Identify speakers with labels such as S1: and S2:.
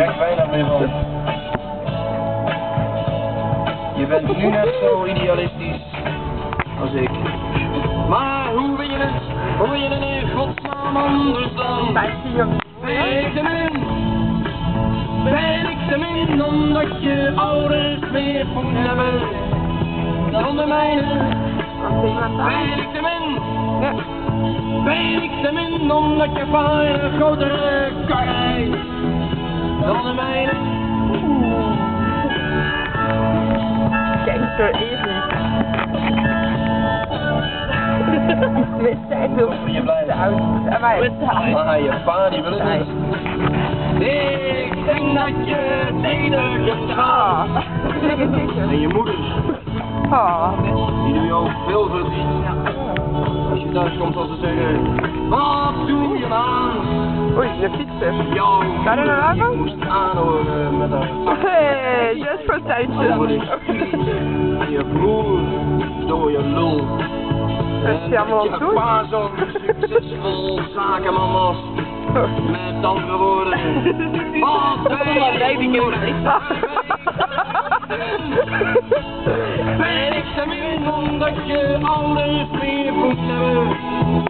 S1: krijg bijna meer van. Je bent nu net zo idealistisch als ik. Maar hoe wil je het? Hoe wil je het in godsnaam anders dan? Ben ik te min? Ben ik te min omdat je ouders meer poen hebben dan de mijne? Ben ik te min? Ben ik te min omdat je vader grotere de mijne?
S2: Gangster Erik. Met zijn wil
S1: Ben je blij?
S2: te oud. En wij te oud.
S1: Ah, je pa, die wil het niet. Ik denk dat je het enige gaat. En je moeders,
S2: Ah.
S1: die doen je ook veel verdriet. Als je thuis komt als ze zeggen, wat doe je aan?
S2: Oei, de fietser.
S1: Jouw
S2: Ga je
S1: moest aanhoren met haar
S2: Hey, dat voor
S1: over de
S2: tijdje.
S1: Je broer door je lul.
S2: Dat is allemaal
S1: je
S2: goed.
S1: pa zo'n succesvol zakenman was. Met andere woorden, wat ben je nodig? Ben ik te min omdat je ouders meer voet hebben?